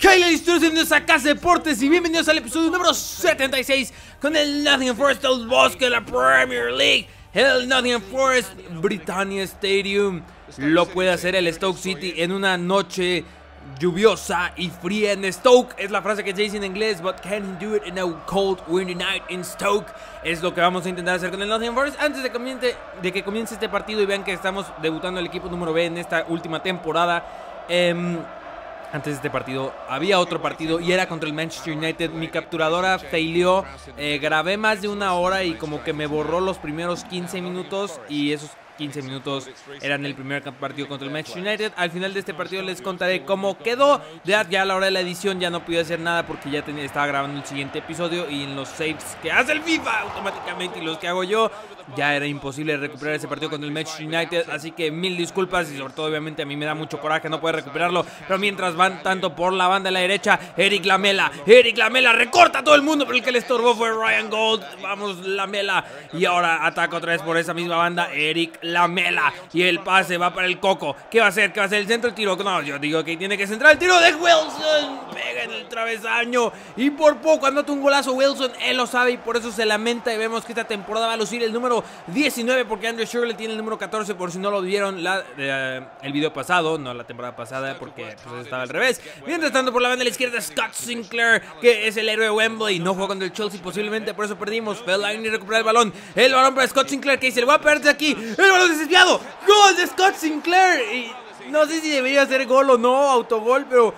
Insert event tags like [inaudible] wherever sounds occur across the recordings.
Bienvenidos bienvenidos a Casa Deportes y bienvenidos al episodio número 76 con el Nottingham Forest del Bosque de la Premier League. El Nottingham Forest Britannia Stadium lo puede hacer el Stoke City en una noche lluviosa y fría en Stoke. Es la frase que se dice en inglés, but can he do it in a cold, windy night in Stoke? Es lo que vamos a intentar hacer con el Nottingham Forest antes de, de que comience este partido y vean que estamos debutando el equipo número B en esta última temporada. Eh, antes de este partido había otro partido y era contra el Manchester United. Mi capturadora failió. Eh, grabé más de una hora y como que me borró los primeros 15 minutos y esos 15 minutos eran el primer partido contra el Manchester United. Al final de este partido les contaré cómo quedó. Ya, ya a la hora de la edición ya no pude hacer nada porque ya estaba grabando el siguiente episodio y en los saves que hace el FIFA automáticamente y los que hago yo ya era imposible recuperar ese partido contra el Manchester United. Así que mil disculpas y sobre todo obviamente a mí me da mucho coraje no poder recuperarlo. Pero mientras van tanto por la banda de la derecha, Eric Lamela, Eric Lamela recorta a todo el mundo, pero el que le estorbó fue Ryan Gold. Vamos Lamela y ahora ataca otra vez por esa misma banda, Eric la mela. Y el pase va para el Coco. ¿Qué va a hacer? ¿Qué va a hacer el centro? El tiro. No, yo digo que tiene que centrar el tiro de Wilson. Pega en el travesaño. Y por poco anota un golazo Wilson. Él lo sabe y por eso se lamenta. Y vemos que esta temporada va a lucir el número 19. Porque Andrew Shirley tiene el número 14. Por si no lo vieron la, eh, el video pasado. No la temporada pasada. Porque pues, estaba al revés. Mientras tanto, por la banda de la izquierda, Scott Sinclair. Que es el héroe de Wembley. No jugó contra el Chelsea. Posiblemente por eso perdimos. Fellaini recupera el balón. El balón para Scott Sinclair. Que dice: Le voy a perder aquí. El balón desviado. Gol de Scott Sinclair. Y no sé si debería ser gol o no, autogol, pero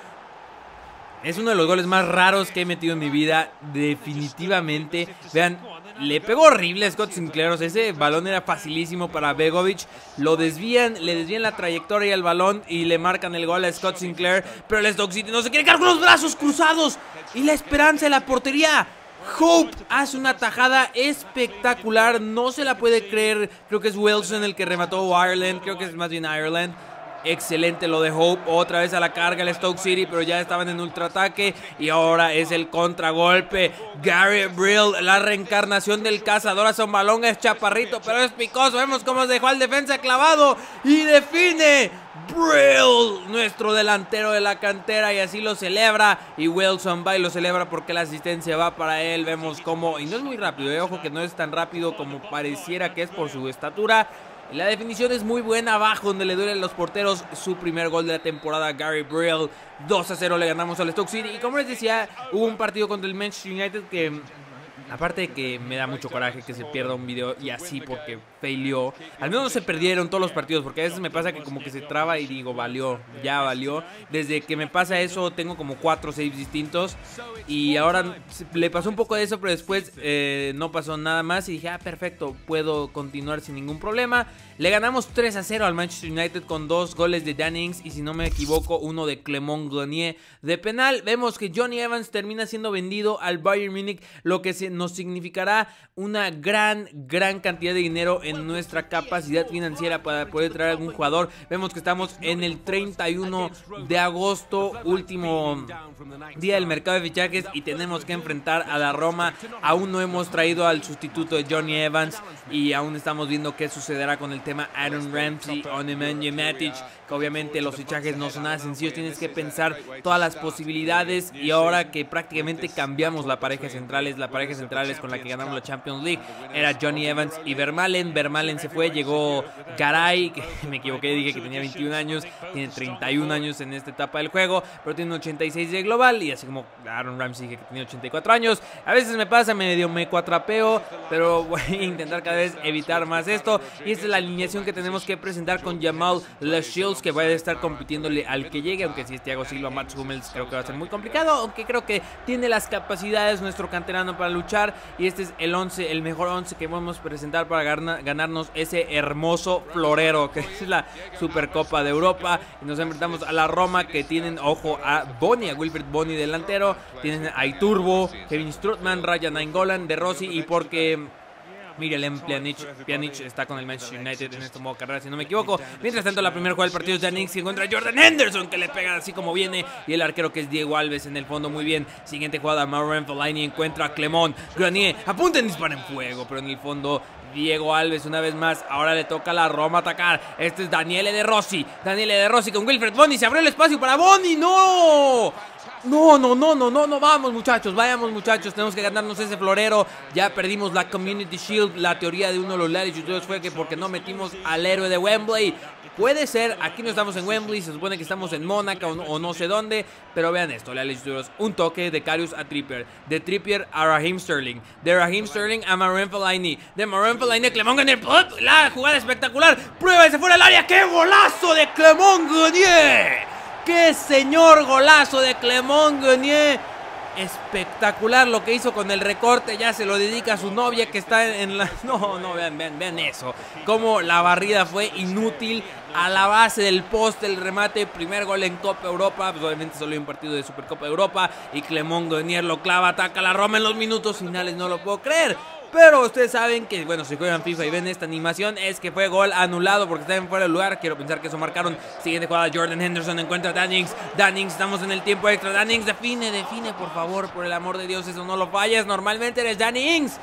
es uno de los goles más raros que he metido en mi vida. Definitivamente. Vean, le pegó horrible a Scott Sinclair. Ese balón era facilísimo para Begovic. Lo desvían, le desvían la trayectoria al balón y le marcan el gol a Scott Sinclair. Pero el Stoke City no se quiere quedar con los brazos cruzados. Y la esperanza de la portería. Hope hace una tajada espectacular, no se la puede creer. Creo que es Wilson el que remató Ireland, creo que es más bien Ireland. Excelente lo de Hope, otra vez a la carga el Stoke City, pero ya estaban en ultraataque y ahora es el contragolpe. Gary Brill, la reencarnación del cazador a balón es chaparrito, pero es picoso. Vemos cómo dejó al defensa clavado y define. Brill, nuestro delantero de la cantera, y así lo celebra. Y Wilson va y lo celebra porque la asistencia va para él. Vemos cómo, y no es muy rápido, eh, ojo que no es tan rápido como pareciera que es por su estatura. La definición es muy buena abajo, donde le duelen los porteros. Su primer gol de la temporada, Gary Brill. 2 a 0 le ganamos al Stoke City. Y como les decía, hubo un partido contra el Manchester United que Aparte de que me da mucho coraje que se pierda un video y así porque failió. Al menos no se perdieron todos los partidos porque a veces me pasa que como que se traba y digo, valió, ya valió. Desde que me pasa eso tengo como cuatro saves distintos y ahora le pasó un poco de eso, pero después eh, no pasó nada más y dije, ah, perfecto, puedo continuar sin ningún problema. Le ganamos 3 a 0 al Manchester United con dos goles de Dannings y si no me equivoco uno de Clement Grenier de penal. Vemos que Johnny Evans termina siendo vendido al Bayern Munich, lo que nos significará una gran, gran cantidad de dinero en nuestra capacidad financiera para poder traer algún jugador. Vemos que estamos en el 31 de agosto, último día del mercado de fichajes y tenemos que enfrentar a la Roma. Aún no hemos traído al sustituto de Johnny Evans y aún estamos viendo qué sucederá con el tema Aaron Ramsey o Nemanja Matic, que obviamente los fichajes no son nada sencillos, tienes que pensar todas las posibilidades y ahora que prácticamente cambiamos la pareja central, es la pareja central es con la que ganamos la Champions League, era Johnny Evans y Vermalen, Vermalen se fue, llegó Garay, que [laughs] me equivoqué, dije que tenía 21 años, tiene 31 años en esta etapa del juego, pero tiene 86 de global y así como Aaron Ramsey dije que tenía 84 años, a veces me pasa, medio me cuatrapeo, pero [laughs] voy a intentar cada vez evitar más esto. Y esta es la alineación que tenemos que presentar con Jamal Shields que va a estar compitiéndole al que llegue, aunque si es Thiago Silva, Max Hummels, creo que va a ser muy complicado, aunque creo que tiene las capacidades nuestro canterano para luchar y este es el 11, el mejor 11 que podemos presentar para ganarnos ese hermoso florero que es la Supercopa de Europa. Y nos enfrentamos a la Roma que tienen, ojo, a Boni, a Wilfred Boni delantero, tienen a Iturbo, Kevin Strutman, Ryan Nainggolan, De Rossi. Y porque Miralem Pjanic. Pjanic está con el Manchester United en este modo carrera, si no me equivoco. Mientras tanto, la primera jugada del partido es Jennings que encuentra Jordan Henderson que le pega así como viene. Y el arquero que es Diego Alves en el fondo muy bien. Siguiente jugada, Maureen Fellaini encuentra a Clemont. Granier apunten, dispara en fuego, pero en el fondo Diego Alves una vez más. Ahora le toca a la Roma atacar. Este es Daniele De Rossi. Daniele De Rossi con Wilfred Boni. Se abrió el espacio para Boni. ¡No! No, no, no, no, no, no, vamos muchachos, vayamos muchachos, tenemos que ganarnos ese florero. Ya perdimos la Community Shield, la teoría de uno de los latitudes fue que porque no metimos al héroe de Wembley. Puede ser, aquí no estamos en Wembley, se supone que estamos en Mónaco o, no, sé dónde, pero vean esto, la un toque de Carius a Trippier, de Trippier a Raheem Sterling, de Raheem Sterling a Marin Fellaini, de Marin Fellaini a Clemont Garnier, la jugada espectacular, prueba ese fuera del área, ¡qué golazo de Clemont Garnier! ¡Qué señor golazo de Clemont Guenier! Espectacular lo que hizo con el recorte, ya se lo dedica a su novia que está en la... [laughs] No, no, vean, vean, vean eso. Como la barrida fue inútil a la base del poste, el remate, primer gol en Copa Europa, pues obviamente solo hay un partido de Supercopa Europa y Clemont Guenier lo clava, ataca a la Roma en los minutos finales, no lo puedo creer. Pero ustedes saben que, bueno, si juegan FIFA y ven esta animación, es que fue gol anulado porque está en fuera de lugar. Quiero pensar que eso marcaron. Siguiente jugada, Jordan Henderson encuentra a Dannings. Dannings, estamos en el tiempo extra. Dannings, define, define, por favor, por el amor de Dios, eso no lo falles. Normalmente eres Dannings.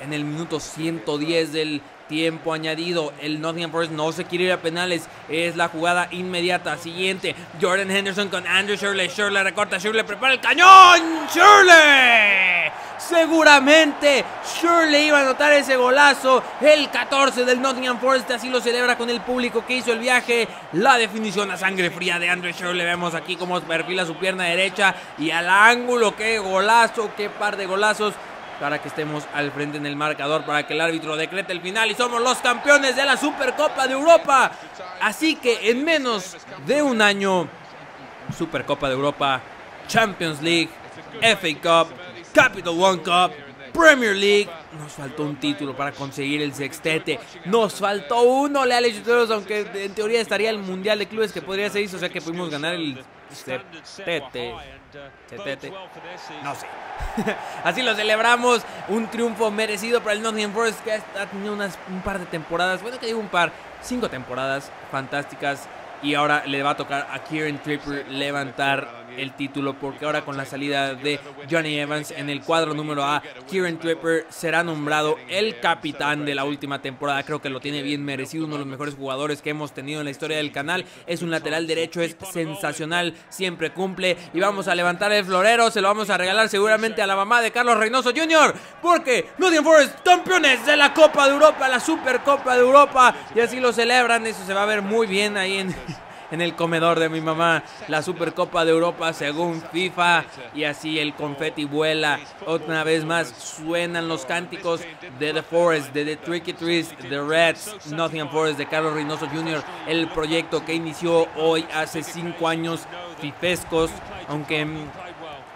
En el minuto 110 del tiempo añadido. El Nottingham Forest no se quiere ir a penales. Es la jugada inmediata. Siguiente. Jordan Henderson con Andrew Shirley. Shirley recorta. Shirley prepara el cañón. Shirley. Seguramente Shirley iba a anotar ese golazo. El 14 del Nottingham Forest así lo celebra con el público que hizo el viaje. La definición a sangre fría de Andrew Shirley. Vemos aquí cómo perfila su pierna derecha y al ángulo. Qué golazo, qué par de golazos para que estemos al frente en el marcador, para que el árbitro decrete el final y somos los campeones de la Supercopa de Europa. Así que en menos de un año, Supercopa de Europa, Champions League, FA Cup, Capital One Cup, Premier League. Nos faltó un título para conseguir el sextete. Nos faltó uno, leales youtubers, aunque en teoría estaría el Mundial de Clubes que podría ser o sea que pudimos ganar el sextete. No sé. [laughs] Así lo celebramos. Un triunfo merecido para el Nottingham Forest que ha tenido unas, un par de temporadas. Bueno, que digo un par. Cinco temporadas fantásticas. Y ahora le va a tocar a Kieran Tripper levantar el título porque ahora con la salida de Johnny Evans en el cuadro número A, Kieran Tripper será nombrado el capitán de la última temporada. Creo que lo tiene bien merecido, uno de los mejores jugadores que hemos tenido en la historia del canal. Es un lateral derecho, es sensacional, siempre cumple y vamos a levantar el florero, se lo vamos a regalar seguramente a la mamá de Carlos Reynoso Jr. porque Nottingham Forest campeones de la Copa de Europa, la Supercopa de Europa y así lo celebran, eso se va a ver muy bien ahí en en el comedor de mi mamá la Supercopa de Europa según FIFA y así el confeti vuela. Otra vez más suenan los cánticos de The Forest, de The Tricky Trees, The Reds, Nottingham Forest, de Carlos Reynoso Jr., el proyecto que inició hoy hace cinco años fifescos, aunque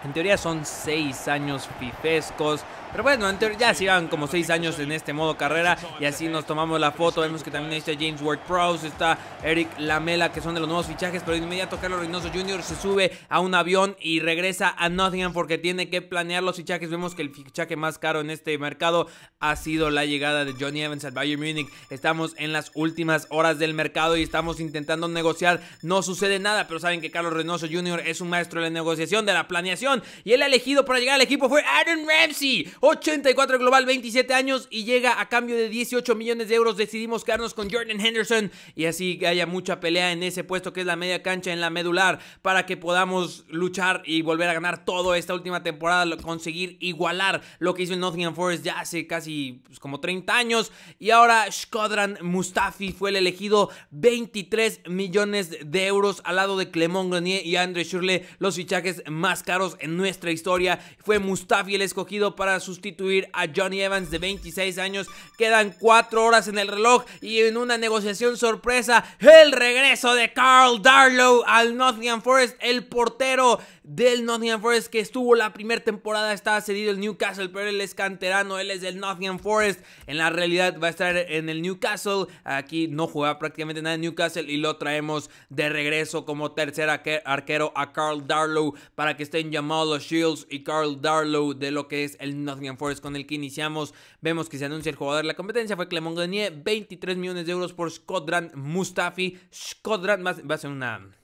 en teoría son seis años fifescos. Pero bueno, ya se iban como 6 años en este modo carrera y así nos tomamos la foto. Vemos que también está James Ward Prowse, está Eric Lamela, que son de los nuevos fichajes. Pero de inmediato Carlos Reynoso Jr. se sube a un avión y regresa a Nottingham porque tiene que planear los fichajes. Vemos que el fichaje más caro en este mercado ha sido la llegada de Johnny Evans al Bayern Munich. Estamos en las últimas horas del mercado y estamos intentando negociar. No sucede nada, pero saben que Carlos Reynoso Jr. es un maestro de la negociación, de la planeación. Y el elegido para llegar al equipo fue Aaron Ramsey. 84 global, 27 años y llega a cambio de 18 millones de euros. Decidimos quedarnos con Jordan Henderson y así que haya mucha pelea en ese puesto que es la media cancha en la medular para que podamos luchar y volver a ganar todo esta última temporada, conseguir igualar lo que hizo el Nottingham Forest ya hace casi pues, como 30 años y ahora Shkodran Mustafi fue el elegido 23 millones de euros al lado de Clement Grenier y André Shirley, los fichajes más caros en nuestra historia. Fue Mustafi el escogido para sustituir a Johnny Evans de 26 años. Quedan 4 horas en el reloj y en una negociación sorpresa, el regreso de Carl Darlow al Nottingham Forest, el portero del Nottingham Forest que estuvo la primera temporada, estaba cedido el Newcastle, pero él es canterano, él es del Nottingham Forest. En la realidad va a estar en el Newcastle. Aquí no juega prácticamente nada en Newcastle y lo traemos de regreso como tercer arquero a Carl Darlow para que esté en Jamal Shields y Carl Darlow de lo que es el Nottingham Forest con el que iniciamos. Vemos que se anuncia el jugador de la competencia, fue Clement Grenier, 23 millones de euros por Skodran Mustafi. Skodran va a ser una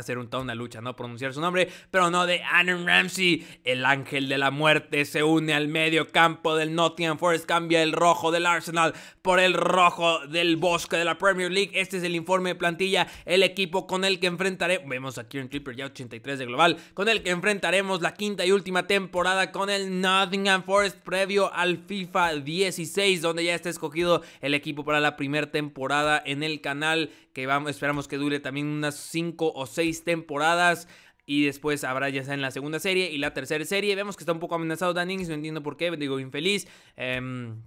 Ser un, toda una lucha, ¿no? Pronunciar su nombre, pero no de Aaron Ramsey. El ángel de la muerte se une al medio campo del Nottingham Forest. Cambia el rojo del Arsenal por el rojo del bosque de la Premier League. Este es el informe de plantilla. El equipo con el que enfrentaremos. Vemos aquí en Clipper ya 83 de global. Con el que enfrentaremos la quinta y última temporada con el Nottingham Forest previo al FIFA 16, donde ya está escogido el equipo para la primera temporada en el canal. Que vamos, esperamos que dure también unas 5 o 6 temporadas. Y después habrá ya en la segunda serie y la tercera serie. Vemos que está un poco amenazado Dannings, no entiendo por qué, digo infeliz. Em,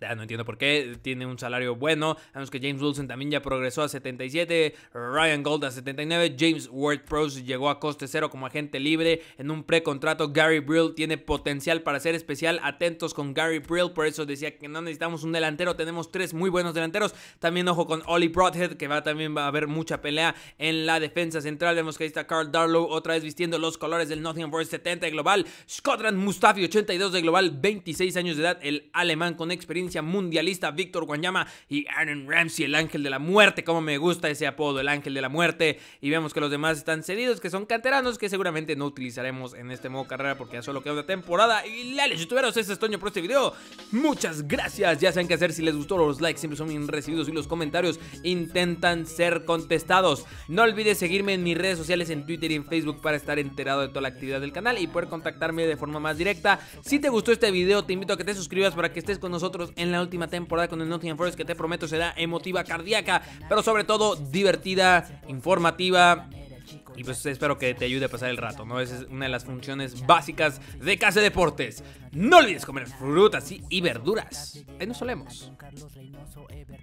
ya no entiendo por qué, tiene un salario bueno. Vemos que James Wilson también ya progresó a 77, Ryan Gold a 79, James Ward-Prowse llegó a coste cero como agente libre en un precontrato. Gary Brill tiene potencial para ser especial. Atentos con Gary Brill, por eso decía que no necesitamos un delantero, tenemos tres muy buenos delanteros. También ojo con Ollie Broadhead, que va también va a haber mucha pelea en la defensa central. Vemos que ahí está Carl Darlow otra vez vistiendo los colores del Nottingham Forest 70 de global. Scotland Mustafi 82 de global, 26 años de edad, el alemán con experiencia mundialista Víctor Guanyama y Aaron Ramsey, el ángel de la muerte. Como me gusta ese apodo, el ángel de la muerte. Y vemos que los demás están cedidos, que son canteranos, que seguramente no utilizaremos en este modo carrera porque ya solo queda una temporada. Y leales youtuberos, ese es Toño por este video. Muchas gracias. Ya saben qué hacer si les gustó. Los likes siempre son bien recibidos y los comentarios intentan ser contestados. No olvides seguirme en mis redes sociales, en Twitter y en Facebook para estar enterado de toda la actividad del canal y poder contactarme de forma más directa. Si te gustó este video, te invito a que te suscribas para que estés con nosotros en la última temporada con el Nottingham Forest que te prometo será emotiva, cardíaca, pero sobre todo divertida, informativa. Y pues espero que te ayude a pasar el rato, ¿no? Esa es una de las funciones básicas de Casa Deportes. No olvides comer frutas y verduras. Ahí nos solemos.